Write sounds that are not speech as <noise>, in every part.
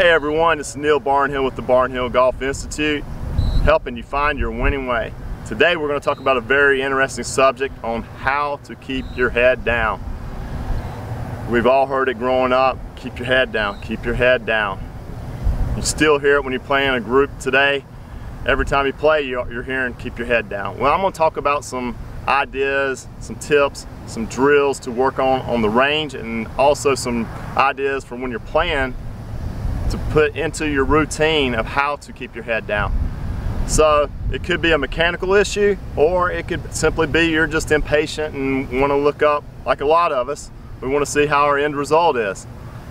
Hey everyone, it's Neil Barnhill with the Barnhill Golf Institute, helping you find your winning way. Today we're going to talk about a very interesting subject on how to keep your head down. We've all heard it growing up, keep your head down, keep your head down. You still hear it when you play in a group today. Every time you play, you're hearing keep your head down. Well, I'm going to talk about some ideas, some tips, some drills to work on on the range, and also some ideas for when you're playing to put into your routine of how to keep your head down. So it could be a mechanical issue or it could simply be you're just impatient and want to look up like a lot of us. We want to see how our end result is.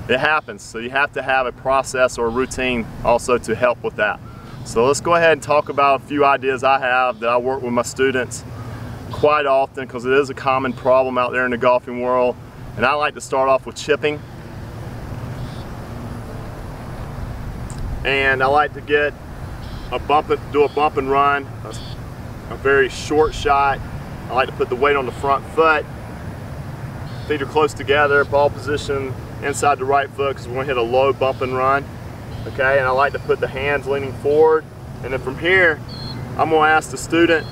It happens. So you have to have a process or a routine also to help with that. So let's go ahead and talk about a few ideas I have that I work with my students quite often because it is a common problem out there in the golfing world. And I like to start off with chipping. And I like to get a bump it, do a bump and run, a, a, very short shot. I like to put the weight on the front foot, feet are close together, ball position inside the right foot because we're to hit a low bump and run. Okay, and I like to put the hands leaning forward, and then from here, I'm going to ask the student,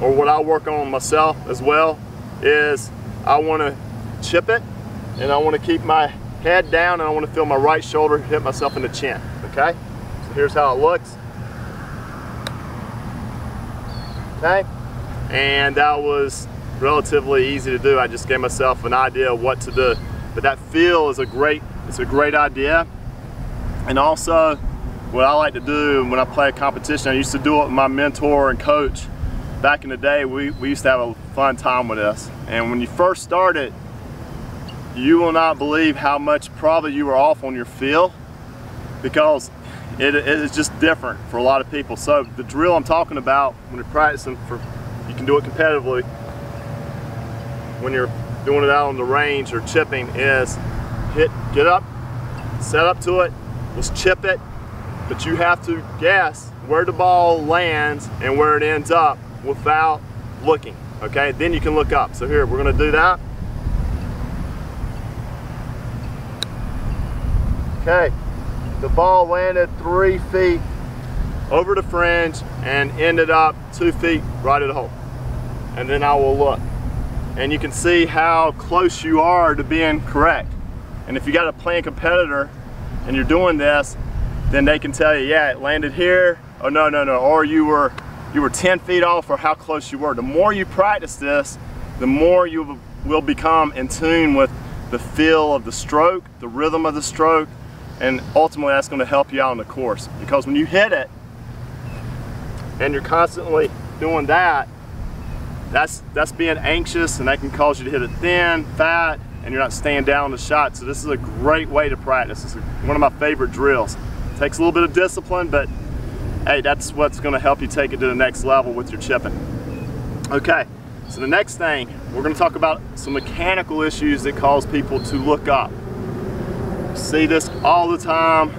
or what I work on myself as well, is I want to chip it, and I want to keep my head down, and I want to feel my right shoulder hit myself in the chin okay? So here's how it looks. Okay, and that was relatively easy to do. I just gave myself an idea of what to do. But that feel is a great, it's a great idea. And also, what I like to do when I play a competition, I used to do it with my mentor and coach. Back in the day, we, we used to have a fun time with this. And when you first started, you will not believe how much probably you were off on your feel because it, it is just different for a lot of people. So the drill I'm talking about when you're practicing for, you can do it competitively, when you're doing it out on the range or chipping is hit, get up, set up to it, let's chip it, but you have to guess where the ball lands and where it ends up without looking, okay? Then you can look up. So here, we're gonna do that. Okay, the ball landed three feet over the fringe and ended up two feet right at the hole. And then I will look. And you can see how close you are to being correct. And if you got a playing competitor and you're doing this, then they can tell you, yeah, it landed here, oh no, no, no, or you were, you were 10 feet off or how close you were. The more you practice this, the more you will become in tune with the feel of the stroke, the rhythm of the stroke, and ultimately that's going to help you out on the course. Because when you hit it and you're constantly doing that that's that's being anxious and that can cause you to hit it thin fat and you're not staying down the shot. So this is a great way to practice. It's one of my favorite drills. It takes a little bit of discipline but hey that's what's going to help you take it to the next level with your chipping. Okay so the next thing we're going to talk about some mechanical issues that cause people to look up see this all the time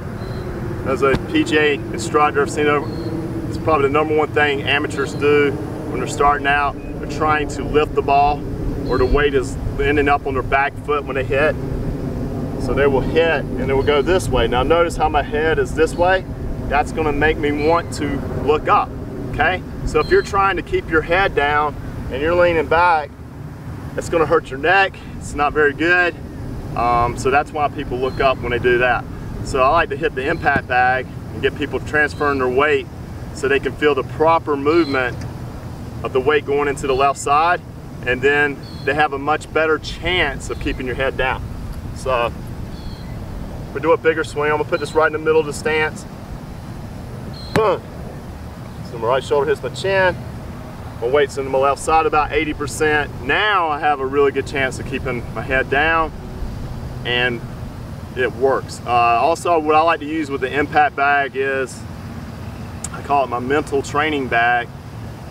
as a PGA instructor. I've seen it, it's probably the number one thing amateurs do when they're starting out. They're trying to lift the ball or the weight is ending up on their back foot when they hit. So they will hit and it will go this way. Now notice how my head is this way. That's gonna make me want to look up, okay? So if you're trying to keep your head down and you're leaning back, it's gonna hurt your neck. It's not very good. Um, so that's why people look up when they do that. So I like to hit the impact bag and get people transferring their weight so they can feel the proper movement of the weight going into the left side and then they have a much better chance of keeping your head down. So we do a bigger swing, I'm gonna put this right in the middle of the stance. Boom. So my right shoulder hits my chin. My weight's in my left side about 80%. Now I have a really good chance of keeping my head down and it works. Uh, also, what I like to use with the impact bag is, I call it my mental training bag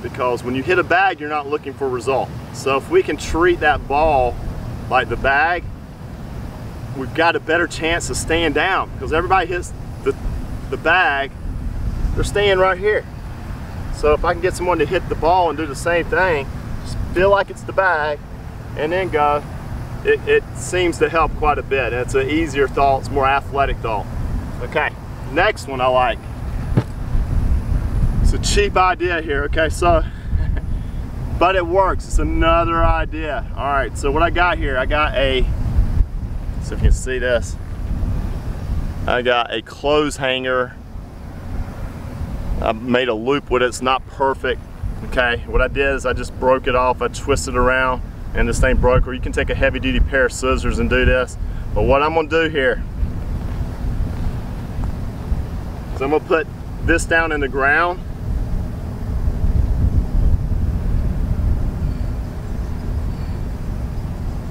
because when you hit a bag, you're not looking for result. So if we can treat that ball like the bag, we've got a better chance of staying down because everybody hits the, the bag, they're staying right here. So if I can get someone to hit the ball and do the same thing, feel like it's the bag, and then go, it, it seems to help quite a bit. It's an easier thought, it's more athletic thought. Okay, next one I like. It's a cheap idea here, okay, so, <laughs> but it works. It's another idea. All right, so what I got here, I got a, so if you can see this, I got a clothes hanger. I made a loop with it, it's not perfect, okay? What I did is I just broke it off, I twisted around, and this thing broke, or you can take a heavy duty pair of scissors and do this. But what I'm gonna do here, is I'm gonna put this down in the ground,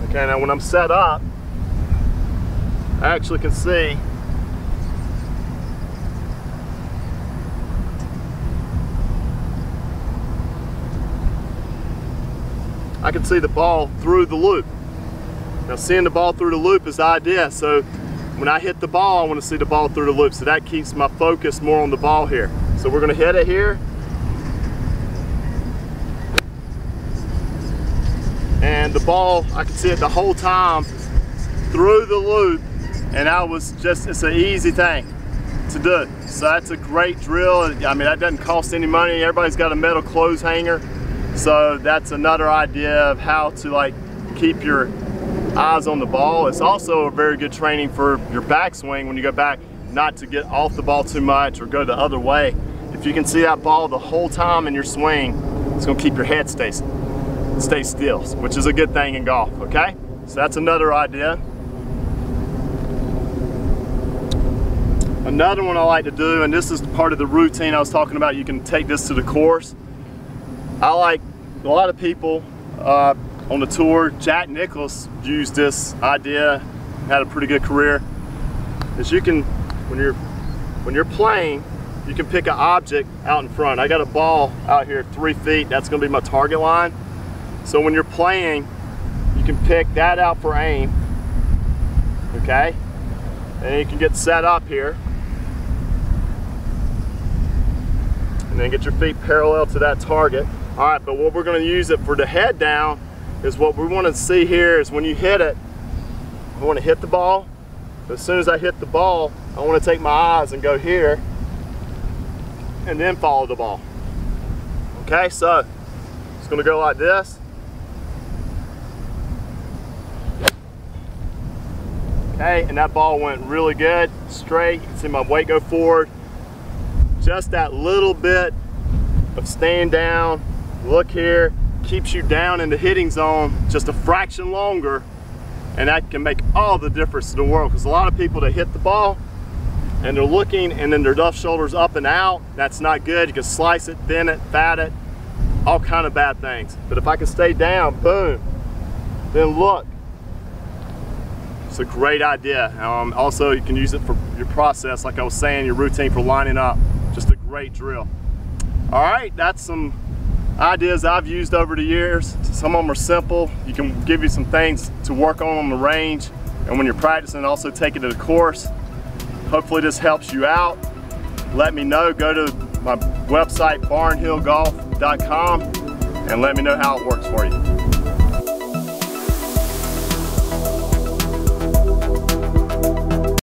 Okay, now when I'm set up, I actually can see I can see the ball through the loop. Now seeing the ball through the loop is the idea. So when I hit the ball, I want to see the ball through the loop. So that keeps my focus more on the ball here. So we're going to hit it here. and the ball, I can see it the whole time through the loop and I was just, it's an easy thing to do. So that's a great drill. I mean, that doesn't cost any money. Everybody's got a metal clothes hanger. So that's another idea of how to like keep your eyes on the ball. It's also a very good training for your backswing when you go back, not to get off the ball too much or go the other way. If you can see that ball the whole time in your swing, it's gonna keep your head stay stay still, which is a good thing in golf, okay? So that's another idea. Another one I like to do, and this is part of the routine I was talking about, you can take this to the course. I like, a lot of people uh, on the tour, Jack Nicklaus used this idea, had a pretty good career, is you can, when you're, when you're playing, you can pick an object out in front. I got a ball out here three feet, that's gonna be my target line. So when you're playing, you can pick that out for aim, okay? And you can get set up here. And then get your feet parallel to that target. All right, but what we're gonna use it for the head down is what we wanna see here is when you hit it, I wanna hit the ball. As soon as I hit the ball, I wanna take my eyes and go here and then follow the ball. Okay, so it's gonna go like this. Okay, and that ball went really good, straight. You can see my weight go forward. Just that little bit of staying down, look here, keeps you down in the hitting zone just a fraction longer, and that can make all the difference in the world because a lot of people that hit the ball and they're looking and then their left shoulder's up and out, that's not good. You can slice it, thin it, fat it, all kind of bad things. But if I can stay down, boom, then look, it's a great idea. Um, also, you can use it for your process, like I was saying, your routine for lining up. Just a great drill. All right, that's some ideas I've used over the years. Some of them are simple. You can give you some things to work on on the range. And when you're practicing, also take it to the course. Hopefully this helps you out. Let me know. Go to my website, barnhillgolf.com, and let me know how it works for you.